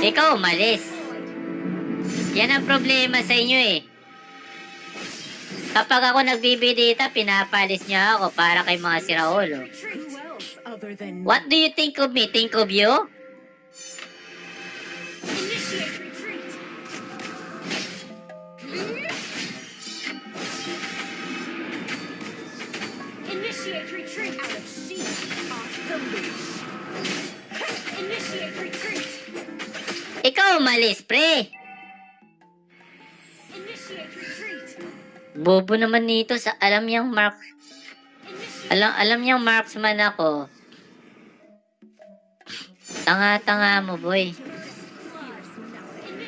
Ikaw umalis. Yan ang problema sa inyo eh. Kapag ako nagbibidita, pinapalis niya ako para kay mga siraulo. Else other than What do you think of me? Think of you? Initiate retreat. Out of sheep. Off the leash. Initiate retreat. Ikaw umalis, pre. Initiate retreat. Bobo naman nito sa alam niyang mark alam alam niyang marksman ako. Tanga-tanga mo, boy.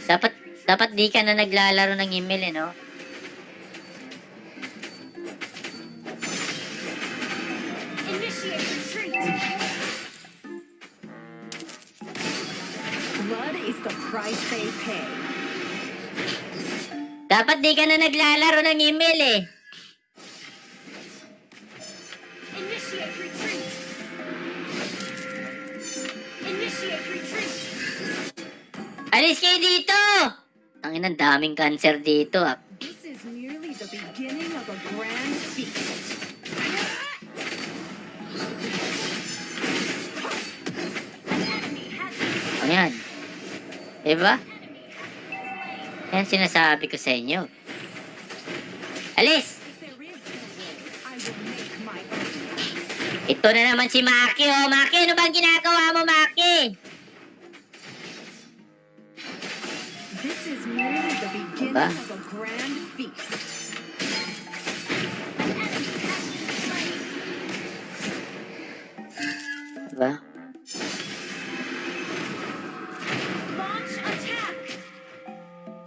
Dapat dapat di ka na naglalaro ng email eh, no? Initiate retreat. Blood is the price they pay. Dapat di ka na naglalaro ng email eh. Initiate retreat. Initiate retreat. Alis kayo dito! Ang inang daming cancer dito ah. This is merely the beginning of a grand feast. Ayan. Diba? Yan sinasabi ko sa inyo. Alis! Ito na naman si Maki oh. Maki, ano bang ginagawa mo, Maki? This is merely the beginning Diba? of a grand feast. Diba?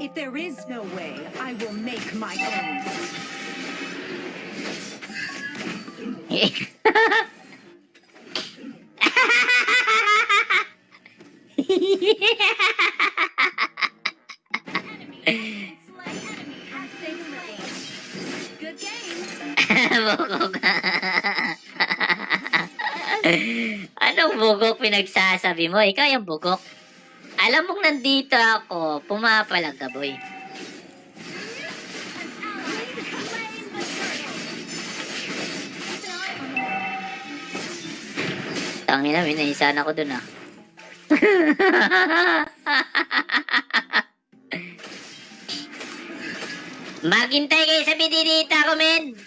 If there is no way, I will make my own. Anong bugok pinagsasabi mo? Ikaw yung bugok. Alam mong nandito ako, pumapalag ka, boy. Tangin na, minaisan ako dun ah. Maghintay kayo sa bididita ko, men.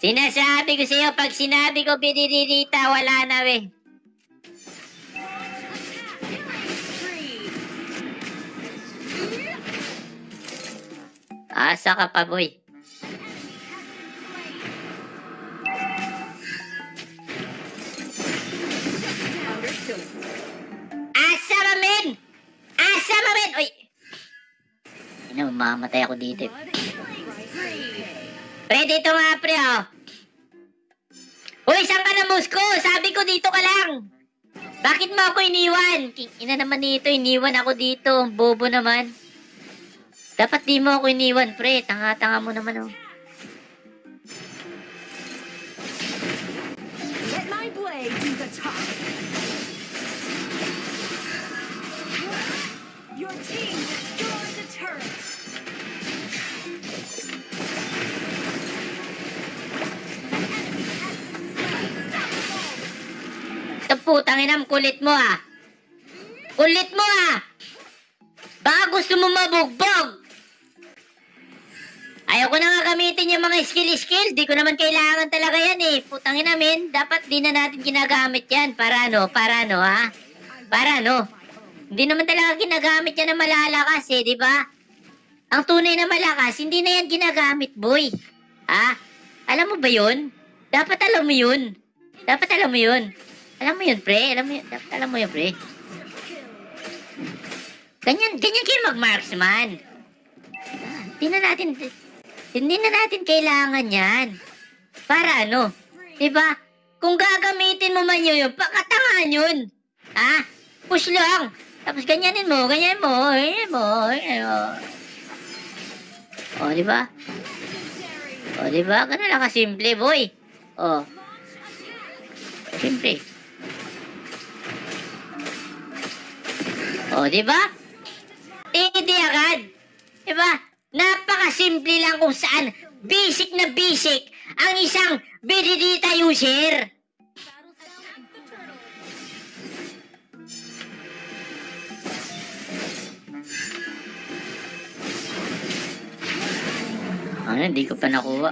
Sinasabi ko sa'yo, pag sinabi ko bididita, wala na, we. Asa ka pa, boy. Asa ba, men? Asa ba, men? Uy! Ina, mamamatay ako dito. Pre, dito nga, pre, oh. Uy, saan ka na, Musko? Sabi ko, dito ka lang. Bakit mo ako iniwan? Ina naman dito, iniwan ako dito. Ang bobo naman. Dapat di mo ako iniwan, pre. Tanga-tanga mo naman, oh. Let my blade do the talk. Your team destroyed the turret. Ito putang inam, kulit mo, ah. Kulit mo, ah. Baka gusto mo mabugbog. Ayaw ko na nga gamitin yung mga skill-skill. Di ko naman kailangan talaga yan eh. Putang ina min, dapat di na natin ginagamit yan. Para ano, para ano ha? Para ano? Hindi naman talaga ginagamit yan na malalakas eh, di ba? Ang tunay na malakas, hindi na yan ginagamit, boy. Ha? Alam mo ba yun? Dapat alam mo yun. Dapat alam mo yun. Alam mo yun, pre. Alam mo yun. Dapat alam mo yun, pre. Ganyan, ganyan kayo mag-marksman. Hindi na natin, hindi na natin kailangan yan. Para ano? Diba? Kung gagamitin mo man yun, pakatangan yun. Ha? Push lang. Tapos ganyanin mo, ganyan mo, ganyan mo, ganyan mo. O, diba? O, diba? Ganun lang kasimple, boy. O. Simple. O, di ba? Hindi agad. Di ba? Napakasimple lang kung saan basic na basic ang isang Benedita user. Ano, hindi ko pa nakuha.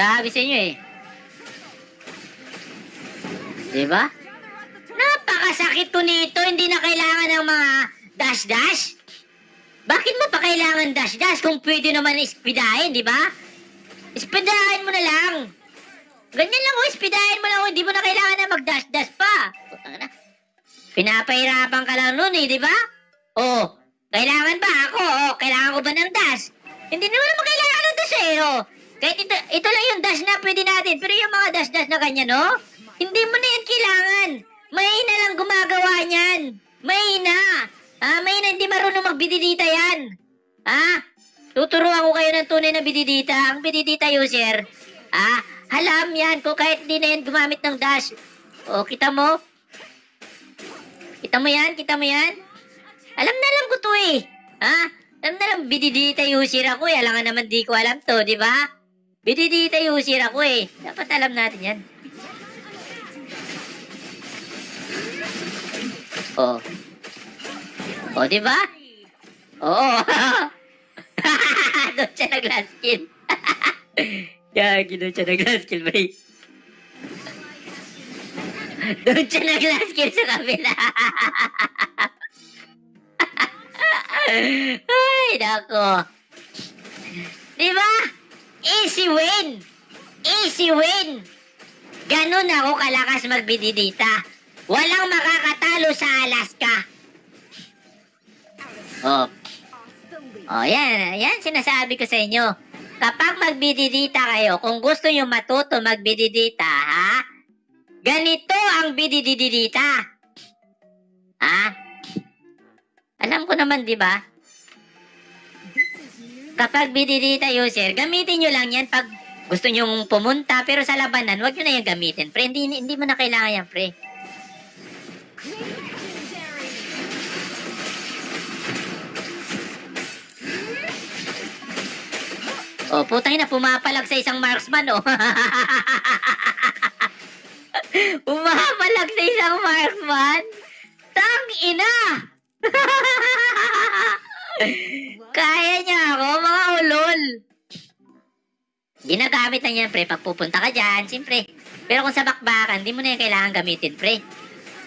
Sabi sa inyo eh. Di ba? Napakasakit to nito. Hindi na kailangan ng mga dash-dash. Bakit mo pa kailangan dash-dash kung pwede naman ispidahin, di ba? Ispidahin mo na lang. Ganyan lang, oh, ispidahin mo lang. oh. Hindi mo na kailangan na mag-dash-dash pa. Pinapahirapan ka lang nun eh, di ba? Oh, kailangan ba ako? Oh, kailangan ko ba ng dash? Hindi naman naman kailangan ng dash eh, oh. Kahit ito, ito lang yung dash na pwede natin. Pero yung mga dash-dash na ganyan, no? Hindi mo na yan kailangan. Mahina lang gumagawa niyan. Mahina. Ah, mahina hindi marunong magbididita yan. Ha? Tuturuan ko kayo ng tunay na bididita. Ang bididita user, ah, halam yan ko kahit di na yan gumamit ng dash. O, kita mo? Kita mo yan? Kita mo yan? Alam na alam ko to eh. Ha? Alam na alam, bididita user ako eh. Alam nga naman di ko alam to, di ba? Bididita user ako eh. Dapat alam natin yan. Oh. Oh, di ba? Oo. doon siya nag-last kill. Gagi, doon siya nag-last kill, pre. doon siya nag-last kill sa kabila. Ay, nako. Di ba? Easy win. Easy win. Ganun ako kalakas magbididita. Walang makakatalo sa Alaska. Oh, Oh, yan. Yan sinasabi ko sa inyo. Kapag magbididita kayo, kung gusto nyo matuto magbididita, ha? Ganito ang bidididita. Ha? Alam ko naman, di ba? Kapag bididita user, gamitin nyo lang yan pag gusto nyo pumunta, pero sa labanan, wag nyo na yan gamitin. Pre, hindi, hindi mo na kailangan yan, pre. Oh, putang ina, pumapalag sa isang marksman, oh. pumapalag sa isang marksman? Tang ina! Kaya niya ako, mga ulol. Ginagamit lang yan, pre, pag pupunta ka dyan, siyempre. Pero kung sa bakbakan, hindi mo na yan kailangan gamitin, pre.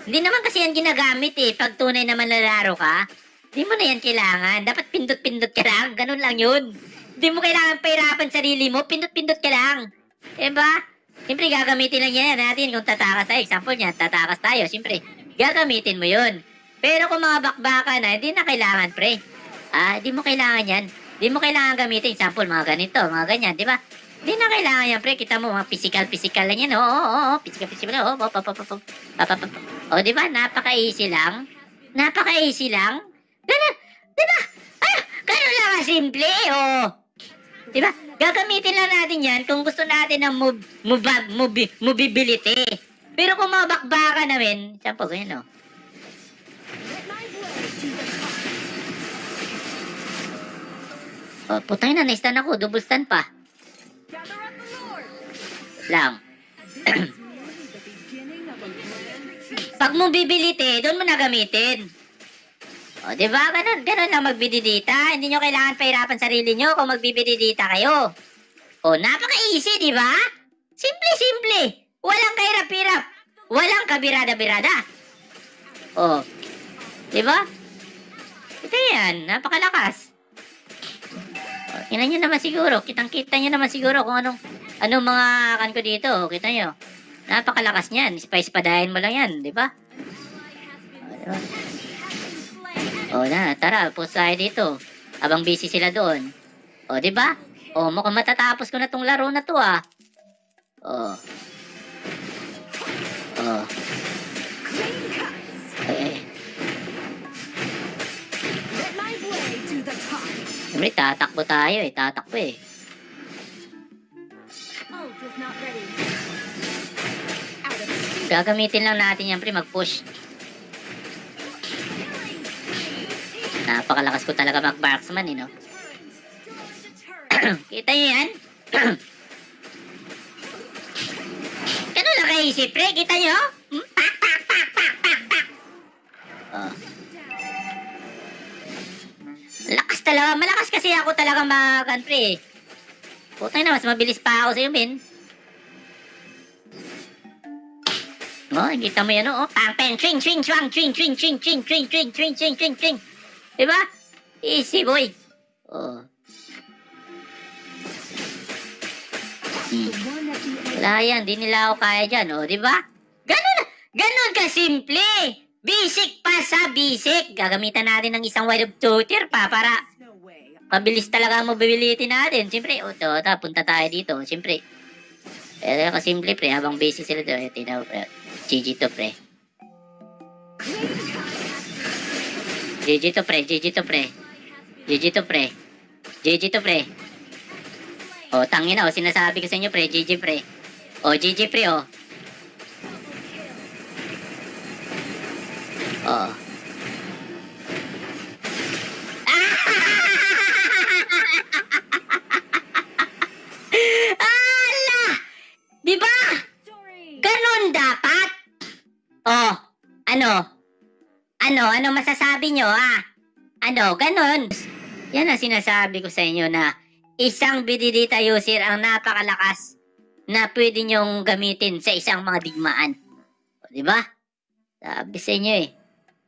Hindi naman kasi yan ginagamit eh. Pag tunay naman lalaro ka, hindi mo na yan kailangan. Dapat pindot-pindot ka lang. Ganun lang yun. Hindi mo kailangan pahirapan sarili mo. Pindot-pindot ka lang. Diba? Siyempre, gagamitin lang yan natin kung tatakas tayo. Example niya, tatakas tayo. Siyempre, gagamitin mo yun. Pero kung mga bakbaka na, hindi na kailangan, pre. Ah, hindi mo kailangan yan. Hindi mo kailangan gamitin. Example, mga ganito, mga ganyan, di ba? Hindi na kailangan yan, pre. Kita mo, mga physical-physical lang yan. Oo, oo, oo. Physical-physical. Oo, oo, oo, oo, di ba? Napaka-easy lang. Napaka-easy lang. Ganun, di ba? Ah, ganun lang kasimple, oh. Di ba? Gagamitin lang natin yan kung gusto natin ng move, move, move, mobility. Pero kung mga bakbaka namin, sampo, ganyan, oh. Oh, putay na, na-stun ako. Double stun pa. Lang. Pag mo bibilite, doon mo na gamitin. O, di ba? Ganun, ganun lang magbididita. Hindi nyo kailangan pahirapan sarili nyo kung magbibididita kayo. O, napaka-easy, di ba? Simple-simple. Walang kahirap-hirap. Walang kabirada-birada. O, di ba? Ito yan, napakalakas. Tingnan nyo naman siguro, kitang-kita nyo naman siguro kung anong, anong mga kan ko dito. Kita nyo. Napakalakas niyan. Spice-padahin mo lang yan, di ba? O, di ba? O na, tara, post tayo dito. Abang busy sila doon. O, di ba? O, mukhang matatapos ko na tong laro na to ah. O. O. Ay, Siyempre, tatakbo tayo eh. Tatakbo eh. Gagamitin lang natin yan, pre, mag-push. Napakalakas ko talaga mag-marksman, eh, no? Kita nyo yan? Ganun lang kaisip, pre. Kita nyo? Hmm? Pak, pak, pak, pak, pak, pak. Oh. Lakas talaga. Malakas kasi ako talaga mag, ano, pre. Putang na, mas mabilis pa ako sa'yo, men. Oh, kita mo yan, oh. Pang, pang, swing, swing, swang, swing, swing, swing, swing, swing, swing, swing, swing, swing, swing. Diba? Easy, boy. Oh. Hmm. Wala yan, di nila ako kaya dyan, oh, di ba? Ganun, ganun ka Basic pa sa basic. Gagamitan natin ng isang wide of tutor pa para pabilis talaga ang mobility natin. Siyempre, o, to, to, punta tayo dito. Siyempre. Pero kasimple, pre, habang basic sila to, eh, tinaw, pre. GG to, pre. GG to, pre, GG to, pre. GG to, pre. GG to, pre. O, tangin na, o, sinasabi ko sa inyo, pre, GG, pre. O, GG, pre, o. O. Ala! Di ba? Ganon dapat? Oh, ano? Ano? Ano masasabi nyo, ah? Ano? Ganon. Yan ang sinasabi ko sa inyo na isang bididita user ang napakalakas na pwede nyong gamitin sa isang mga digmaan. Di ba? Sabi sa inyo eh.